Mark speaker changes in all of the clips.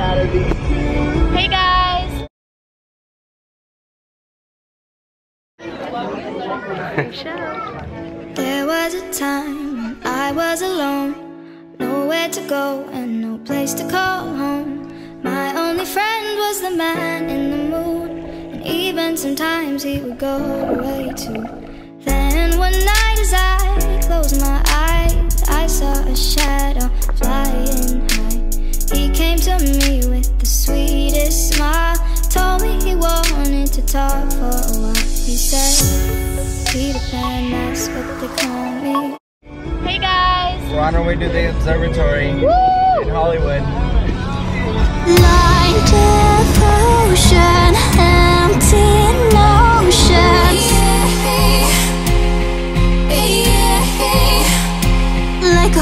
Speaker 1: Hey guys!
Speaker 2: There was a time when I was alone, nowhere to go and no place to call home. My only friend was the man in the moon, and even sometimes he would go away too. Then one night as I closed my eyes, I saw a shadow to me with the sweetest smile, told me he wanted to talk for a while. He said, Peter Pan, that's what they call me.
Speaker 1: Hey guys!
Speaker 3: We're on our way to the observatory in Hollywood.
Speaker 2: Devotion, empty notion. Like a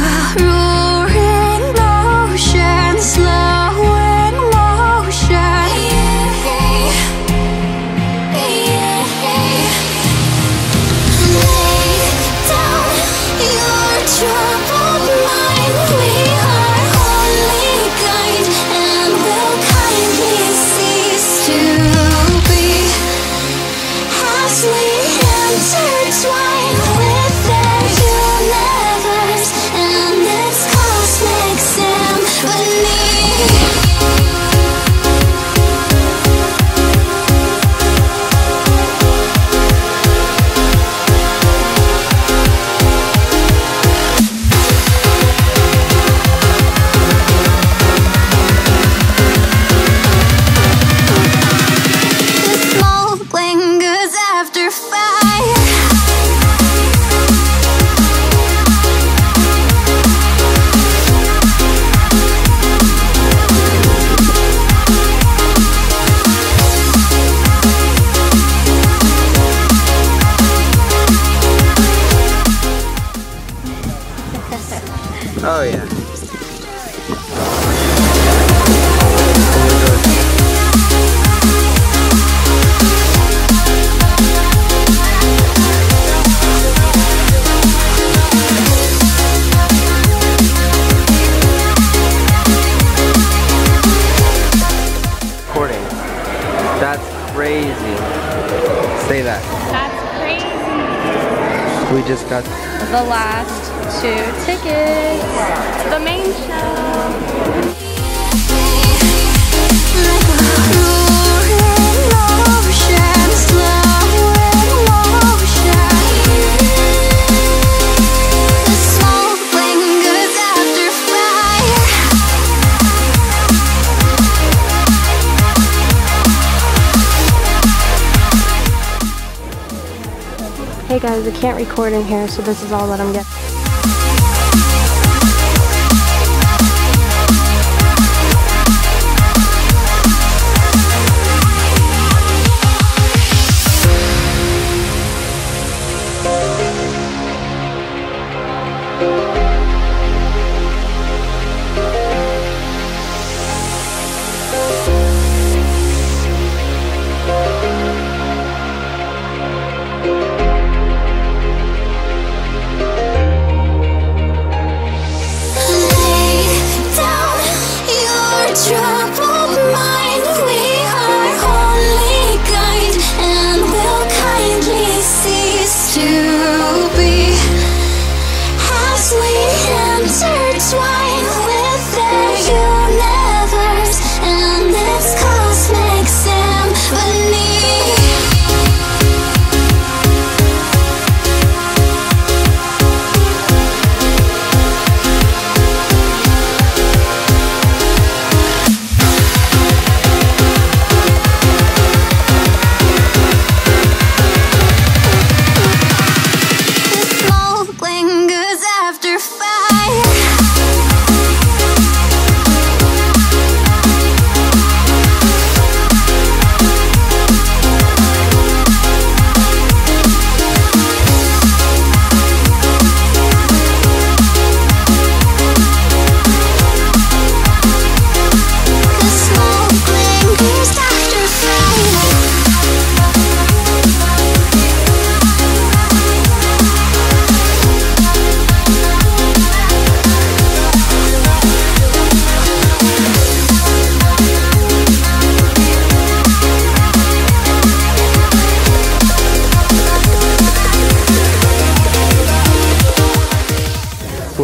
Speaker 3: Oh yeah. Just got
Speaker 1: The last two tickets to the main show. Guys, I can't record in here, so this is all that I'm getting.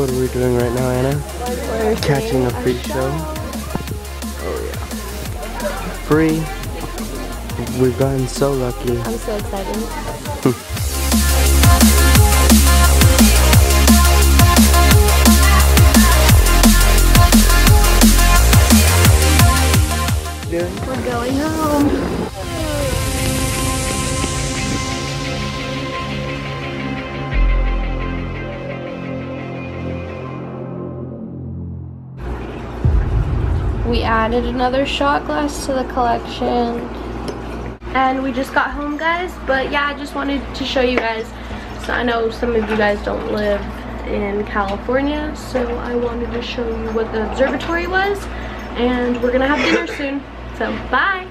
Speaker 2: what are we doing right now, Anna? We're
Speaker 3: Catching a freak show. Oh yeah. Free. We've gotten so lucky.
Speaker 4: I'm so excited. We're going home. We added another shot glass to the collection. And we just got home, guys. But yeah, I just wanted to show you guys. So I know some of you guys don't live in California. So I wanted to show you what the observatory was. And we're going to have dinner soon. So bye.